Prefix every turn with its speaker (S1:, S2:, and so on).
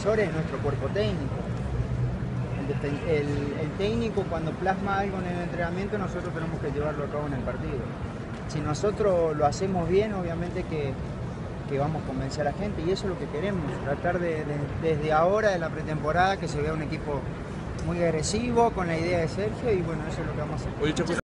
S1: es nuestro cuerpo técnico. El, el- el técnico cuando plasma algo en el entrenamiento nosotros tenemos que llevarlo a cabo en el partido. Si nosotros lo hacemos bien, obviamente que, que vamos a convencer a la gente y eso es lo que queremos, tratar de, de- desde ahora de la pretemporada que se vea un equipo muy agresivo con la idea de Sergio y bueno, eso es lo que vamos a hacer.